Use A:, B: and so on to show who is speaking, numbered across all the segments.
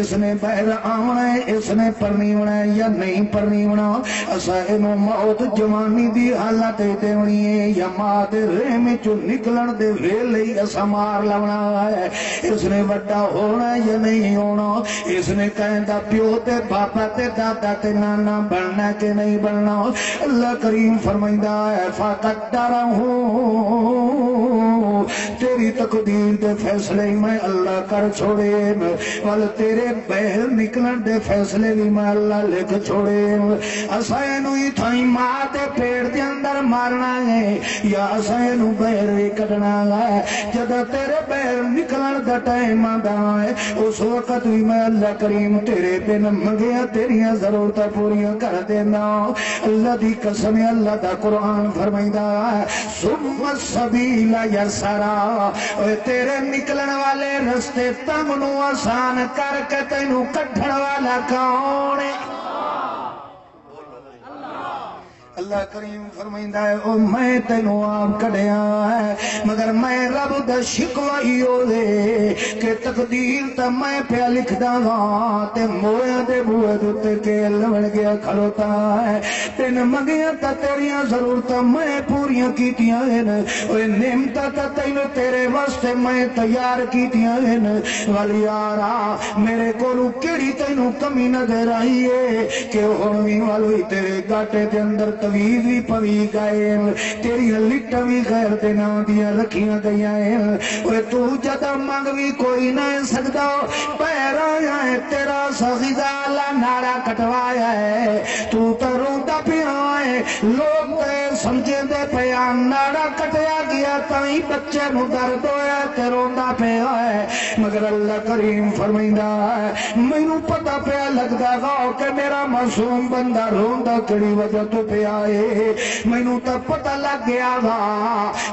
A: इसने बहर आना है इसने परनी होना है या नहीं परनी होना? असा इनू मौत जवानी दी हालत देवनी है। या माँ दे रेम चो निकलन दे वेले असा मार लवना है। इसने वड्डा होना है या नहीं होना? इसने कहता प्यो ते बापा ते दादा ते नाना बनना के नहीं बनना? अल्लाह करीम फरमाइंदा है फाकत डरा हूँ। तेरी तकदीर दे फैसले मैं अल्लाह कर छोड़े वल तेरे बहर निकलन दे फैसले भी मैं अल्लाह लिख छोड़े असा इनू थाई माँ दे पेड़ दे अंदर मारना है, या असा बहर ही कटना है। जब तेरे बहर निकलन दा टाइम आंदा है, उस वक्त भी मैं अल्लाह करीम तेरे बिन मंगिया तेरिया ज़रूरत पूरी कर देना। अल्लाह की कसम अल्लाह दा कुरान फरमाइंदा सुम्मा सबीला यसरा ओए तेरे निकलन वाले रस्ते तमन आसान करके तेनू कढ़ण वाला कौन है अल्लाह करीम फरमाइंदा है, ओ, मैं तेनू आप कढ़िया है, मगर मैं रब दा शिकवा ही ओदे कि तकदीर त मैं पे लिखदा हाँ ते मोया दे दे उत्ते के लवण गया, खड़ोता है। तेन मंगिया त तेरियाँ जरूरतां मैं पूरियाँ कीतियाँ हन, ओए नेमतां त तैनू तेरे वास्ते मैं तैयार कीतियाँ हन। वल यारा, मेरे कोलू केड़ी तैनू कमी नज़र आई है, कि भी वालो तेरे गाटे दे अंदर तवीज भी पवी गए तेरिया लिट भी दे नां दियाँ रखियाँ ओए तू जदा मंग भी कोई ना सकता पैर है तेरा सखीजाला नारा कटवाया है। तू तो रोता पिया है लोग समझे पिया नाड़ा कटया गया, ताई बच्चे दर्द होया ते रोंदा पिया है। मगर अल्लाह करीम फरमाइंदा है, मैनू पता पिया लगता गा कि मेरा मासूम बंदा रोंदा केड़ी वजह तो पिया है। मैनू तो पता लग गया वा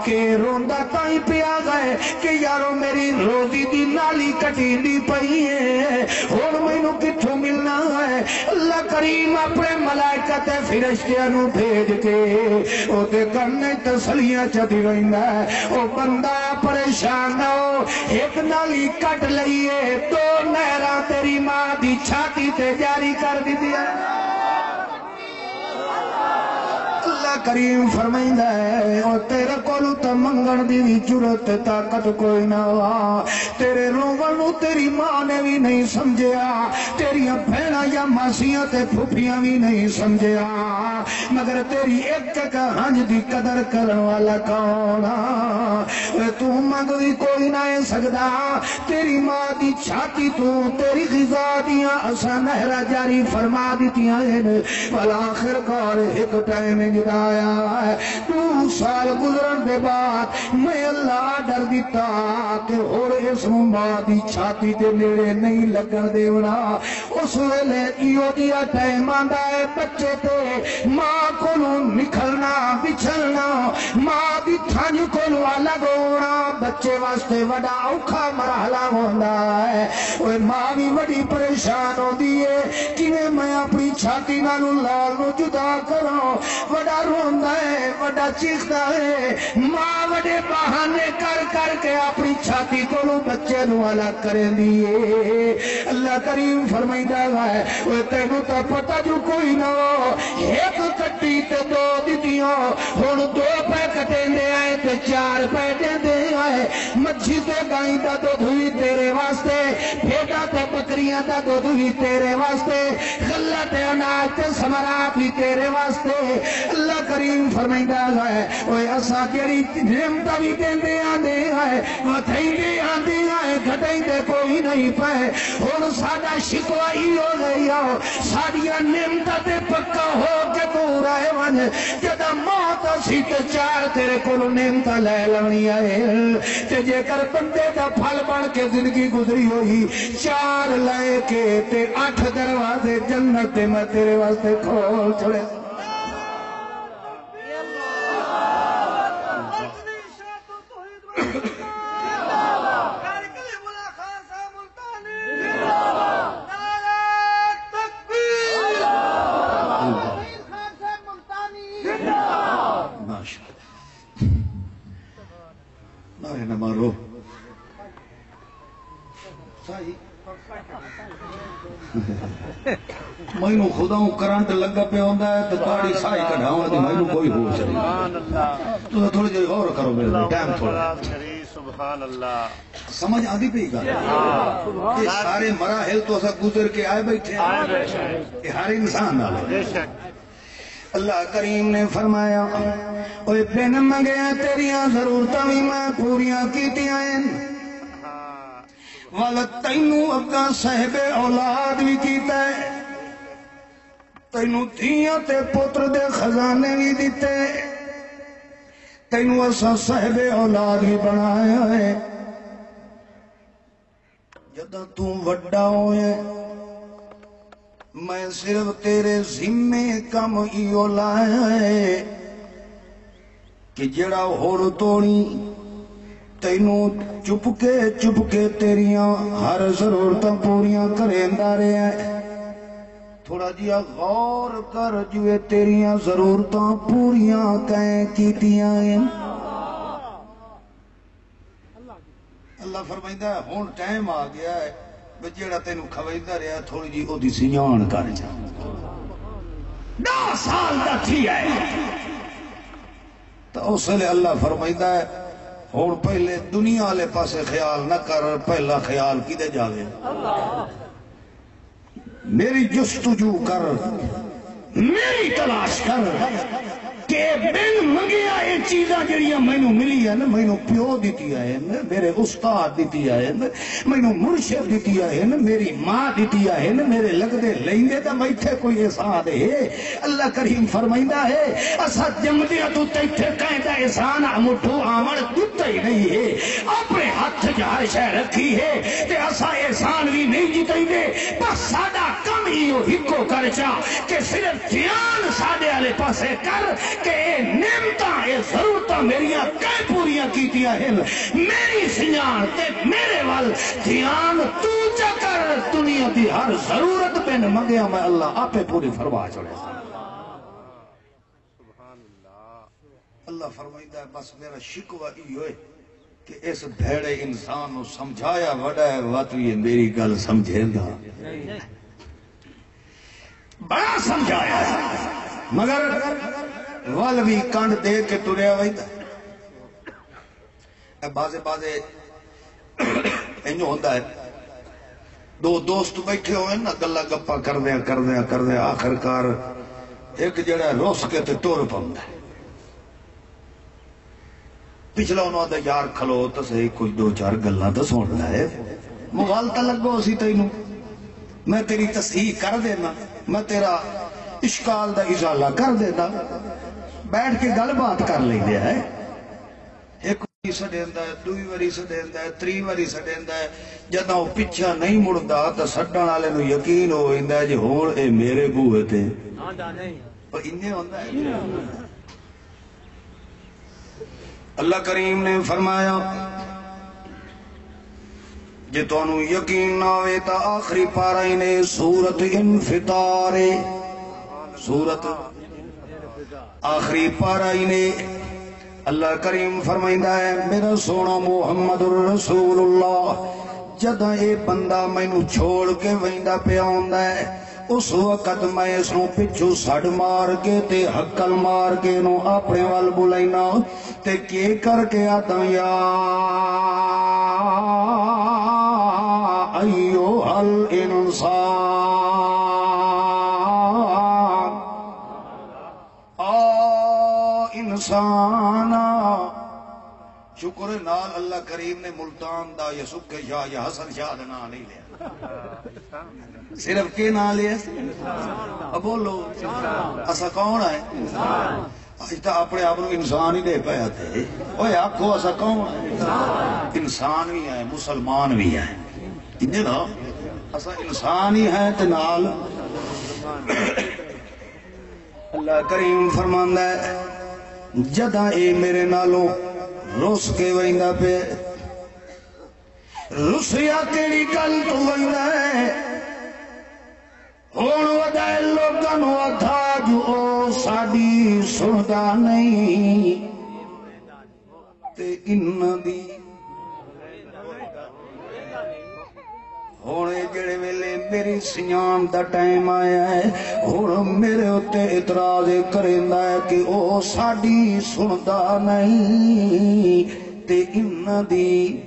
A: के रोंदा ताई पिया गए कि यारो मेरी रोजी दी नाली कटींदी पई है। हुन मैनू किथों मिलना है? अल्लाह करीम अपने मलाइका ते फिरिश्तियाँ नु भेज के। ओदे कन्ने तसलियाँ चदी रहिंदा है। ओ बंदा परेशान ना हो, एक नाली कट लईए, दो नहरा तेरी माँ दी छाती ते जारी कर दी है अल्लाह करीम फरमाइंदा है, और तेरे कोलू तो मंगण दी भी ज़रूरत, ताकत कोई ना वा तेरे रोवण नु तेरी माँ ने भी नहीं समझिया तेरिया भैणा या मासियाँ ते फुफियाँ भी नहीं समझिया मगर तेरी एक एक हंज दी कदर करन वाला कौन तू मंग भी कोई ना है सकदा। तेरी माँ दी छाती तू, तेरी खिजा दियाँ असा नहरा जारी फरमा हैं। भला आखिरकार एक टाइम गिराया है। नौ साल गुजरन के बाद मैं अल्लाह डर दिता कि और इस माँ की छाती के नेड़े नहीं लगन देना उस वेले इो टाइम आता है बच्चे ते, माँ को निखलना, बिछलना, माँ की थानी को अलग होना। बच्चे वास्ते बड़ा औखा मरहला होता है। ओए माँ भी बड़ी परेशान होती है। किवें मैं अपनी छाती नालों लाल नु जुदा करा बड़ा रोंदा है बड़ा चीखता है। माँ बड़े बहाने कर कर के अपनी छाती को बच्चे नु अलग करें दिए अल्लाह करीम फरमाइंदा है, ओए तेनू तो पता जो कोई ना हो। एक कट्टी ते दो दितियाँ हुन दो पै कटेंदे आए ते चार पै देंदे आए। मच्छी ते गाई दा दुध भी तेरे वास्ते, भेड़ा ते बकरियाँ दा दुध भी तेरे वास्ते, गल्ला ते अनाज ते समरात भी तेरे वास्ते। अल्लाह करीम फरमाइंदा है, ओए असा जेड़ी नियमत भी देंदे आंदे है वथैंदे आंदे है घटेंदे कोई नहीं पे। हुन साडा शिकवा इहो गई आओ, साडियाँ नियमत ते पक्का हो के तू रहे वन जदा मौत सी ते चार तेरे कोल नियमत ले लवनी है ते जेकर बंदे का फल बन के ज़िंदगी गुजरी हुई, चार ले के ते अठ दरवाजे जन्नत मैं तेरे वास्ते खोल छोड़े। खुदाऊं करंट लग पे होंदा है तो ताड़ी साई
B: कढावण दी
A: मैनू कोई होश नहीं तू थोड़ी ਟਾਈਮ ਥੋੜਾ
B: ਸੁਭਾਨ मेरे
A: ਸਮਝ ਆਦੀ ਪਈ अल्लाह समझ आंदी पई गल ये सारे मराहल तो असा गुजर के आए बैठे ये
B: हर
A: इंसान नाल ਬੇਸ਼ੱਕ। अल्लाह करीम ने फरमाया ओए बिन मंगया तेरिया ज़रूरत भी मैं
B: पूरियाँ
A: कीतियाँ वाल तैनू अब्दा साहिब औलाद भी कीता है तेन धीया ते पुत्र दे खजाने भी दिते तेन असा साहेब औलाद भी बनाया है जदा तू वा हो मैं सिर्फ़ तेरे जिम्मे कम इो लाया है कि जड़ा होर तोड़ी तेन चुपके चुपके तेरिया हर ज़रूरत पूरिया करेंदा रहा है ਥੋੜਾ ਜਿਹਾ ਗੌਰ ਕਰ ਜੁਏ ਤੇਰੀਆਂ ਜ਼ਰੂਰਤਾਂ ਪੂਰੀਆਂ ਕੈ ਕੀਤੀਆਂ ਐ ਅੱਲਾ ਫਰਮਾਇੰਦਾ ਹੈ, ਹੁਣ ਟਾਈਮ ਆ ਗਿਆ ਹੈ ਵੀ ਜਿਹੜਾ ਤੈਨੂੰ ਖਵਾਇਦਾ ਰਿਹਾ ਥੋੜੀ ਜੀ ਉਹਦੀ ਸਿਆਣ ਕਰ ਜਾ 10 ਸਾਲ ਦਾ ਥੀ ਹੈ ਤਾਂ ਉਸ ਵੇਲੇ ਅੱਲਾ ਫਰਮਾਇੰਦਾ ਹੈ ਹੁਣ ਪਹਿਲੇ ਦੁਨੀਆ ਵਾਲੇ ਪਾਸੇ ਖਿਆਲ ਨਾ ਕਰ ਪਹਿਲਾ ਖਿਆਲ ਕਿਤੇ ਜਾਵੇ मेरी जस्तुजू कर मेरी तलाश कर कि बिन मंगिया ये चीजा जड़िया मैनू मिली है ना, मैनू प्यो दिती है ना, मेरे उस्ताद दिती है ना, मैनू मुर्शिद दिती है ना, मेरी माँ दिती है ना, मेरे लगदे लेंदे तो मैं इथे कोई एहसान है। अल्लाह करीम फरमाइंदा है, असा जमदे तो इथे कहदा एहसान मुठो आवण कुत्ता ही नहीं है। अपने हाथ च हर शय रखी है, ते असा एहसान भी नहीं जीतेंगे बस साडा कम ही इको कर चा के सिर्फ़ ध्यान साडे आले पासे कर के नेमता ये ज़रूरत मेरिया कई पूरिया कीतिया हैं मेरी सियाण ते मेरे वाल ध्यान तू च दुनिया दी हर ज़रूरत पे मंगया
B: मैं अल्लाह,
A: आपे पूरी फरमा छोड़े अल्लाह फरमाइंदा है, बस मेरा शिकवा इयो है कि इस भेड़े इंसान को समझाया, वड़ा है वत मेरी गल समझेंदा नहीं बड़ा समझाया। मगर वल भी कंड दे के तुरया वही बाजे बाजे इन होता है। दो दोस्त बैठे हुए ना गला गप्पा कर दिया कर दिया कर दिया आखिरकार एक जरा रोस के तुर पा पिछला उन्होंने तो यार खलो तो सही कुछ दो चार गल्ला तो सुन लाए मुगालता लगो असी तेन। मैं तेरी तस्ही कर देना। मैं तेरा इश्काल का इजाला कर देना बैठ के गल बात कर लेंगे है। एक बारी सड़ेंदा है दूई बारी सड़ेंदा है त्री बारी सड़ेंदा है जदा वह पिछा नहीं मुड़ता तो सड़न वाले नु यकीन हो जाता है जी हूँ ये मेरे बूहे ते। इन्ने होंदा है? अल्लाह करीम ने फरमाया ਜੇ ਤੁਹਾਨੂੰ ਯਕੀਨ ਨਾ ਹੋਵੇ ਤਾਂ ਆਖਰੀ ਪਾਰਾ ਹੀ ਨੇ ਸੂਰਤ ਇਨਫਿਤਾਰ ਹੈ ਸੂਰਤ ਆਖਰੀ ਪਾਰਾ ਹੀ ਨੇ ਅੱਲਾਹ ਕਰੀਮ ਫਰਮਾਇੰਦਾ ਹੈ ਮੇਰਾ ਸੋਹਣਾ ਮੁਹੰਮਦੁਰ ਰਸੂਲullah ਜਦੋਂ ਇਹ ਬੰਦਾ ਮੈਨੂੰ ਛੋੜ ਕੇ ਵੈਂਦਾ ਪਿਆ ਹੁੰਦਾ ਹੈ उस वक़्त मैं इस पिछू सड़ मार के ते हकल मार के नो अपने वाल बुलाइना, ते के करके आता, या अयो हल इंसान आ इंसाना ਸ਼ੁਕਰ ਹੈ ਨਾਲ ਅੱਲਾਹ ਕਰੀਮ ਨੇ ਮੁਲਤਾਨ ਦਾ ਜਾਂ ਸੁੱਕੇ ਸ਼ਾਹ ਜਾਂ ਹਸਨ ਸ਼ਾਹ ਦਾ ਨਾਂ ਨਹੀਂ ਲਿਆ ਸਿਰਫ ਕੇ ਨਾਂ ਲਿਆ ਅ ਬੋਲੋ ਅਸਾਂ ਕੌਣ ਹੈ ਅੱਜ ਤਾਂ ਆਪਣੇ ਆਪ ਨੂੰ ਇਨਸਾਨ ਹੀ ਦੇ ਪਿਆ ਤੇ ਓਏ ਆਖੋ ਅਸਾਂ ਕੌਣ ਹੈ ਇਨਸਾਨ ਵੀ ਹੈ ਮੁਸਲਮਾਨ ਵੀ ਹੈ ਕਿੰਨੇ ਨਾ ਅਸਾਂ ਇਨਸਾਨ ਹੀ ਹੈ ਤੇ ਨਾਲ ਅੱਲਾਹ ਕਰੀਮ ਫਰਮਾਂਦਾ ਹੈ ਜਦਾਂ ਇਹ ਮੇਰੇ ਨਾਲੋਂ रुस के वेंदा पे। रुसिया केड़ी गल तू वेंदा है? हुन वदाए लोगन वथा जो ओ साडी सुनदा नहीं ते इन्ना दी ਹੁਣ ਇਹ ਜਿਹੜੇ ਵੇਲੇ ਮੇਰੀ ਸਿਆਣ ਦਾ ਟਾਈਮ ਆਇਆ ਹੈ ਹੁਣ ਮੇਰੇ ਉੱਤੇ ਇਤਰਾਜ਼ ਕਰੇਂਦਾ ਹੈ ਕਿ ਉਹ ਸਾਡੀ ਸੁਣਦਾ ਨਹੀਂ ਤੇ ਇਹਨਾਂ ਦੀ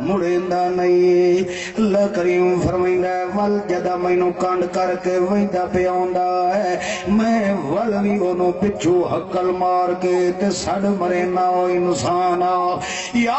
A: ਮੁੜੇਂਦਾ ਨਹੀਂ ਅੱਲਾ ਕਰੀਮ ਫਰਮਾਇੰਦਾ ਹੈ, ਵਲ ਜਦਾ ਮੈਨੂੰ ਕੰਡ ਕਰਕੇ ਵਹਿੰਦਾ ਪਿਆਉਂਦਾ ਹੈ ਮੈਂ ਵਲ ਵੀ ਉਹਨੂੰ ਪਿੱਛੋਂ ਹੱਕਲ ਮਾਰ ਕੇ ਤੇ ਸੜ ਮਰੇ ਨਾ ਉਹ ਇਨਸਾਨ ਯਾ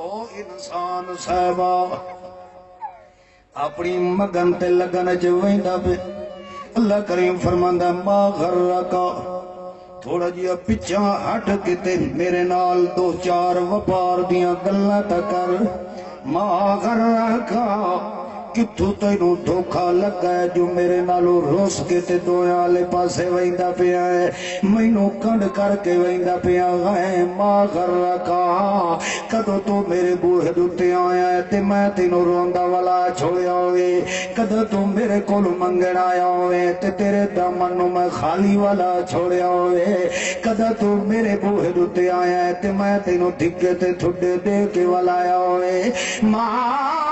A: ओ इंसान साहबा, अपनी मगन ते लगन च वेंदा पे। अल्लाह करीम फरमांदा, माँ घर रखा थोड़ा जिहा पिछा हट किते मेरे नाल दो चार वपार दियाँ गल्लां त कर। माँ घर रखा किथू तेन धोखा लगा है जो मेरे नालों रोस के ते दोया आले पासे वेंदा पिया है मैनू कंड करके वेंदा पिया है माँ घर रखा कदों तू मेरे बूहे दुते आया है ते मैं तेन रोंदा वाला छोड़या होवे कदों तू मेरे कोल मंगण आया होवे ते तेरे दमन मैं खाली वाला छोड़या होवे कदों तू मेरे बूहे दुते आया है ते मैं तेन ठिके ते थुडे दे के वाला आया होवे माँ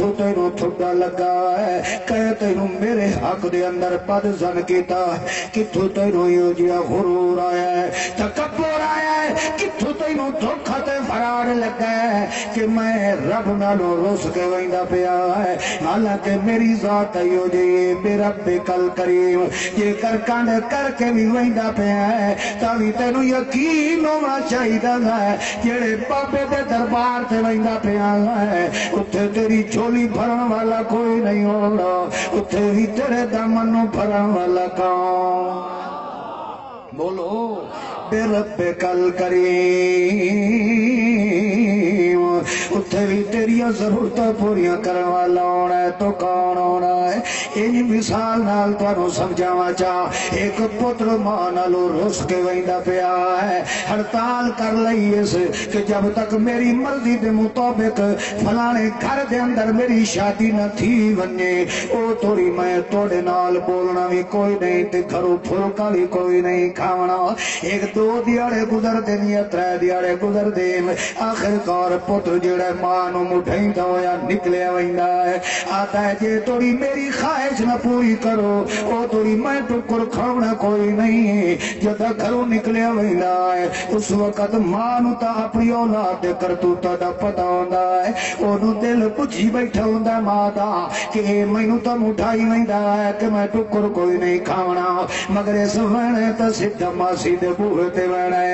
A: हथों तेरू थोड़ा लगा है कह तेरू मेरे हक दे अंदर पद जन किता कितों तेरू यो जिया गुरूर आया है तकबर आया है कितों तेरू धोखा ते फरार लगा है कि मैं रब नालों रोस के वेंदा पिया है हालाँकि मेरी जात यो जे मेरा बेकल करीम जे कर कंड करके भी वेंदा पिया है तभी तेनू यकीन होना चाहिए है जेड़े बाबे दे दरबार ते वेंदा पिया है उठे तेरी छोड़ डोली फरण वाला कोई नहीं होना उथे भी तेरे दामन फरण वाला का बोलो बेरब कल करी। ਉੱਥੇ ਵੀ ਤੇਰੀਆਂ ਜ਼ਰੂਰਤਾਂ ਪੂਰੀਆਂ ਕਰਨ ਵਾਲਾ ਆਉਣਾ ਹੈ ਤੋ ਕੌਣ ਆਉਣਾ ਹੈ ਇਹ ਮਿਸਾਲ ਨਾਲ ਤੁਹਾਨੂੰ ਸਮਝਾਵਾਂ ਚਾ ਇੱਕ ਪੁੱਤਰ ਮਾਂ ਨਾਲੋਂ ਰੁੱਸ ਕੇ ਵੈਂਦਾ ਪਿਆ ਹੈ ਹੜਤਾਲ ਕਰ ਲਈ ਇਸ ਕਿ ਜਬ ਤੱਕ ਮੇਰੀ ਮਰਜ਼ੀ ਦੇ ਮੁਤਾਬਿਕ ਫਲਾਣੇ ਘਰ ਦੇ ਅੰਦਰ ਮੇਰੀ ਸ਼ਾਦੀ ਨਾ ਥੀ ਵੰਨੇ ਉਹ ਤੋੜੀ ਮੈਂ ਤੁਹਾਡੇ ਨਾਲ ਬੋਲਣਾ ਵੀ ਕੋਈ ਨਹੀਂ ਤੇ ਘਰੋਂ ਫੁਲਕਾ ਵੀ ਕੋਈ ਨਹੀਂ ਖਾਵਣਾ ਇੱਕ ਦੋ ਦਿਹਾੜੇ ਗੁਜ਼ਰਦੇ ਨਹੀਂ ਤਰੇ ਦਿਹਾੜੇ ਗੁਜ਼ਰਦੇ ਨੇ। ਆਖਿਰਕਾਰ ਪੁੱਤਰ ਜਿਹੜਾ जड़े माँ उठाइंदा हुआ निकलिया वेंदा है। आता है, जे थोड़ी मेरी ख्वाहिश न पूरी करो, ओ थोड़ी मैं टुकुर खावना कोई नहीं है। जद घरों निकलिया वेंदा है, उस वक्त माँ तो अपनी औलाद करतूत का पता होंदा है। ओनू दिल पुछी बैठा होंदा माँ दा मैनू तो उठाई वेंदा है कि मैं टुकुर कोई नहीं खावना मगर इस वणे तो सिद्ध मासी दे बूहे ते वणे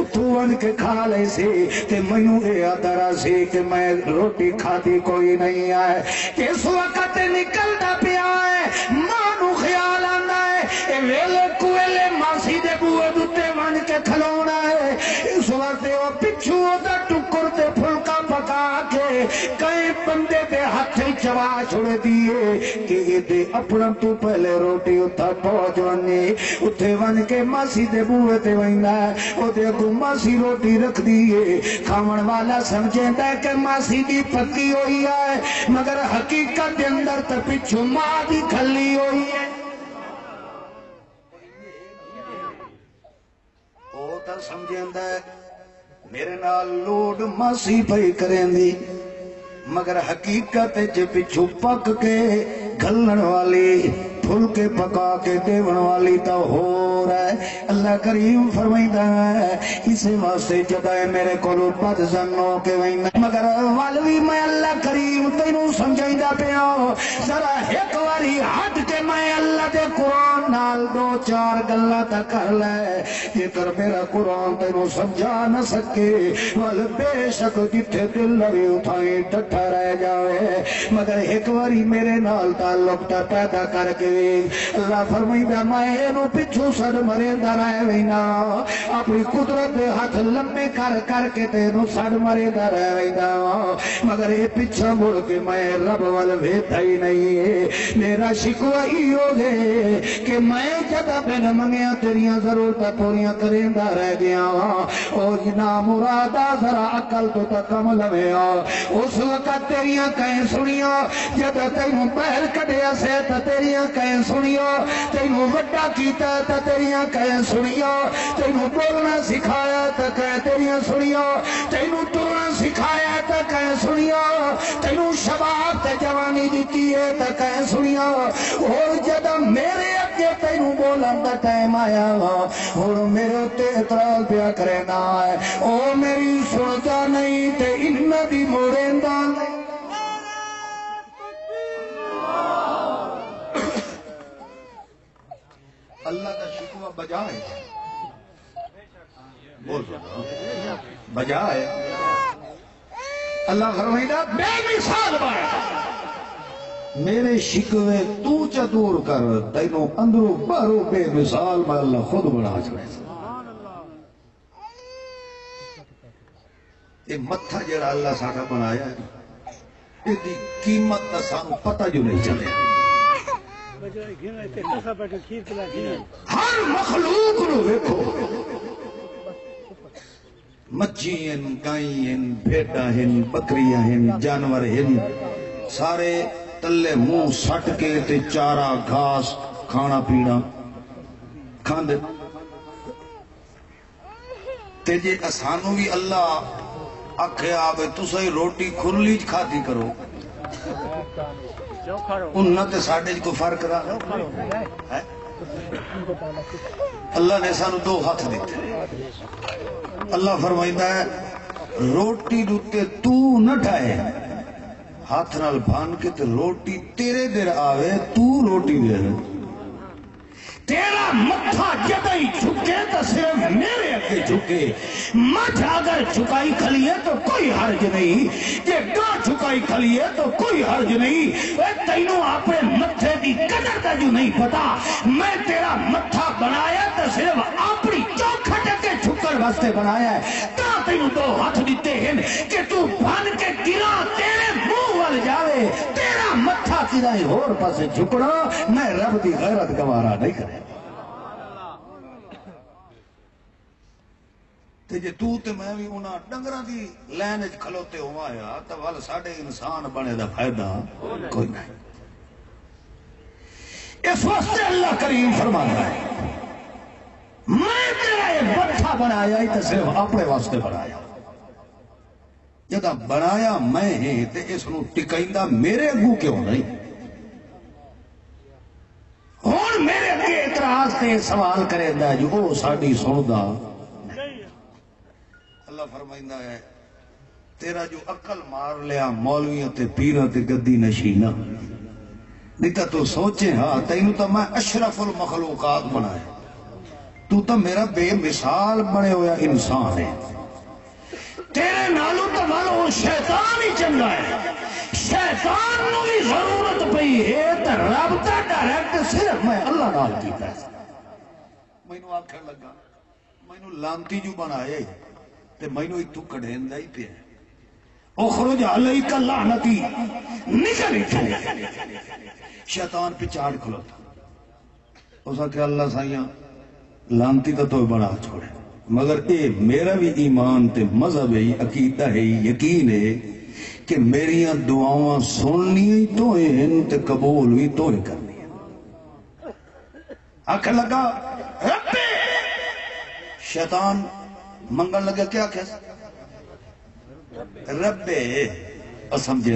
A: उठू के खा ले से ते मैनू ए अदरा से बीच में रोटी खाती कोई नहीं आए। इस वक्त निकलता पिया है मानू ख्याल आंदा है। वेले कुएले मासी दे बुए दुते वन के खलोना है। इस वक्त वो पिछू ओदा टुकुर ते फुलका पका के कई बंदे दे हाथ चबा दिए। दे अपना तू पहले रोटी उठा पहुच वञे उठे वञ के मासी दे बूहे ते वेंदा ओदे अॻु मासी रोटी रख दिए खावण वाला समझेंदा के मासी दी पकी हुई आए। मगर हकीकत दे अंदर त पिछु माँ दी खली हुई है। ओ त समझेंदा मेरे नाल लोड मासी पई करेंदी। मगर हकीकत पिछू पक के गलन वाली फुलके पका के देवन वाली तो हो। रहा है। अल्लाह करीम फरमाइंदा है, इसे वास्ते जदा मेरे को बद जन के वेंदा मगर वाल भी मैं अल्लाह करीम तेन समझाइंदा पे जरा एक बारी हट के मैं अल्लाह के कुरान नाल दो चार गल्ला ता कर ले। जेकर मेरा कुरान तेन समझा न सके, वाल बेशक जिथे दिल लगे उठाए डटा रह जाए मगर एक बारी मेरे नाल तालुक पैदा करके अल्लाह फरमाइंदा, मैं इन पिछू सद मरे दराए अपनी कुदरत हाथ लम्बे कर, करके तेन सड़ मरे दराए मगर ये पिछा मुड़ के मैं रब वाल वेता ही नहीं। है मेरा शिकवा इो है कि मैं जदा बिन मंगिया, तेरिया ज़रूरत पूरी करेंदा रह गया। और ना मुरादा जरा अकल तो तक कम लवे उस वक्त तेरिया कहीं सुनियो जद तेन पहल कटिया से तेरिया कहीं सुनियो, तेन वा किया तेरी तेरिया कहीं सुनियो तेनू बोलना सिखाया तो कह तेरिया सुनियो तेनू तुरना सिखाया तो कह सुनियो तेनू शबाब जवानी दी है तो कह सुनियो और जब मेरे अगे तेन बोलन का टाइम आया वा हूँ मेरे उत्ते इतराज पिया करना है ओ मेरी सुनता नहीं ते इन्ना दी मोड़ेंदा नहीं अल्लाह का शिकवा बजाए। बोल तो बजाए। अल्लाह फरमाइदा बेमिसाल बनाया मेरे शिकवे तू च दूर कर, तेनो अंदरों बाहरों बेमिसाल मैं अल्लाह खुद बना चले ये जरा अल्लाह साडा बनाया कीमत का पता जो नहीं चलेगा। हर
C: मखलूक वेखो मच्छी गाई भेडा बकरिया जानवर सारे
A: तले मुँह सट के ते चारा, घास खाना पीना खंड। ते जे असानू भी अल्लाह आख्या तुस रोटी खुरली खाती करो। ਘਾਸ ਖਾਣਾ ਪੀਣਾ ਖਾਂਦੇ ਤੇ ਜੇ ਸਾਨੂੰ ਵੀ ਅੱਲਾ ਆਖਿਆ ਵੀ ਤੁਸੀਂ ਰੋਟੀ ਖੁਰਲੀ ਚ ਖਾਦੀ ਕਰੋ
C: जाओ खड़ो
A: ਉਹਨਾਂ ਤੇ ਸਾਡੇ ਚ ਕੋਈ ਫਰਕ ਰਾ
C: खड़ो
A: ਹੈ ਅੱਲਾ ਨੇ ਸਾਨੂੰ ਦੋ ਹੱਥ ਦਿੱਤੇ ਅੱਲਾ ਫਰਮਾਇੰਦਾ ਹੈ ਰੋਟੀ ਦੇ ਉੱਤੇ ਤੂੰ ਨਾ ਠਾਏ ਹੱਥ ਨਾਲ ਭਾਨ ਕੇ ਤੇ ਰੋਟੀ ਤੇਰੇ ਦਰ ਆਵੇ ਤੂੰ ਰੋਟੀ ਦੇ तेरा मत्था जदई झुके तो सिर्फ अगे झुके मठ अगर झुकाई खली है तो कोई हर्ज नहीं। जे गा झुकाई खली है तो कोई हर्ज नहीं। ए, तैनू अपने मत्थे की कदर का जो नहीं पता। मैं तेरा मत्था बनाया तो सिर्फ़ अपनी चौखट अगे झुकन वास्ते बनाया है। ता तैनू दो हाथ दिते हैं कि तू बन के गिरा, तेरे मुँह वाल जावे। तेरा मत्था किदा होर पासे झुकना मैं रब की गैरत गवारा नहीं करे ਤੇ ਜੇ ਤੂੰ ਤੇ ਮੈਂ ਵੀ ਉਹਨਾਂ ਡੰਗਰਾਂ ਦੀ ਲਾਈਨ ਵਿੱਚ ਖਲੋਤੇ ਹੋਵਾਂਗਾ ਤਾਂ ਵੱਲ ਸਾਡੇ ਇਨਸਾਨ ਬਣੇ ਦਾ ਫਾਇਦਾ ਕੋਈ ਨਹੀਂ इस वास्ते अल्लाह करीम फरमाता है मैं तेरा ये बट्ठा बनाया ही तो सिर्फ अपने वास्ते बनाया जदा बनाया मैं है ते इस नु टिकाइंदा मेरे अगू क्यों नहीं ਹੁਣ ਮੇਰੇ ਅੱਗੇ ਇਤਰਾਜ਼ ਤੇ ਸਵਾਲ ਕਰੇਂਦਾ ਜੋ ਉਹ ਸਾਡੀ अल्लाह फरमाइंदा है, तेरा जो अकल मार लिया मौलवियों ते पीरों ते गद्दी नशीना नहीं तो तू सोचे हाँ तेन तो मैं अशरफुल मखलूकात बनाया। तू तो मेरा बेमिसाल बने हुआ इंसान है। तेरे नालों तो मानो शैतान ही चंगा है। शैतान भी ज़रूरत पई है तो रब तो डायरेक्ट सिर्फ़ मैं अल्लाह नाल कीता मैनू आखन लगा मैनू लांती जो बनाए। ਤੇ ਮੈਨੂੰ ਇਤੋਂ ਕਢੇਂਦਾ ਹੀ ਪਿਆ ਉਖਰਜ ਅਲੈਕ ਲਾਨਤੀ ਨਿਕਲ ਇਥੋਂ शैतान पिछाड़ खलोता उस आखे अल्लाह साइया लानती तो तो बड़ा छोड़े मगर ए मेरा भी ईमान ते मजहब है अकीदा है यकीन है कि मेरिया दुआवां सुननियां ही तो हैं ते कबूल भी तो ही करनी है आख लगा रब्बे शैतान मंगन लगे, क्या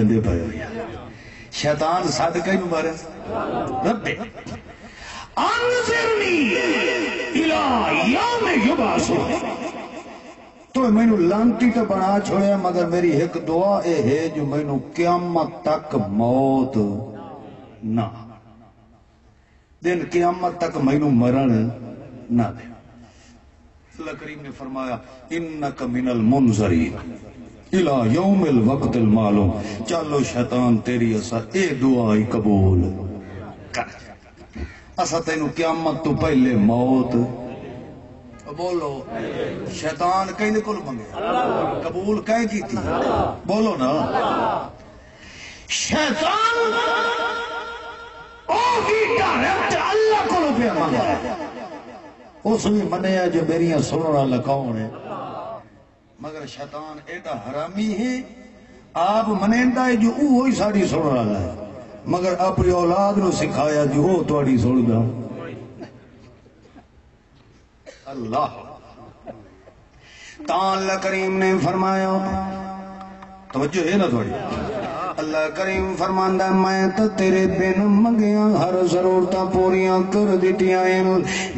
A: दे पे हो यार शैतान रब्बे। अनज़िरनी इला यौम तो मैनू लांती तो बना छोड़िया, मगर मेरी एक दुआ ए है जो मैनू क्यामत तक मौत ना। दिन क्यामत तक मैनू मरण ना दे। रसूल करीम ने फरमाया इन कमिनल मुनजरी इला यौमिल वक्त मालूम, चलो शैतान तेरी असा, ए दुआ ही कबूल। असा तेन क्यामत तो पहले मौत। बोलो, शैतान कहीं को मंगे? कबूल कह की थी बोलो ना। शैतान ओ की डायरेक्ट अल्लाह को पे उस भी मनिया जो मेरिया सुनने वाला मगर शैतान एडा हरामी है। आप मनेंदा जो वो ही साड़ी सुनने वाला है मगर अपनी औलाद को सिखाया जो वो थोड़ी सुनदा। अल्लाह। तान करीम ने फरमाया तो है ना थोड़ी? अल्लाह करीम फरमांदा मैं तो तेरे बिन मंगिया हर ज़रूरत पूरिया कर दिटिया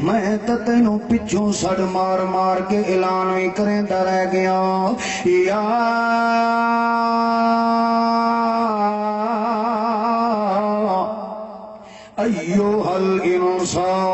A: मैं तो तेन पिछों सड़ मार मार के ऐलान ही करेंदा रह गया या अयो हल इंसान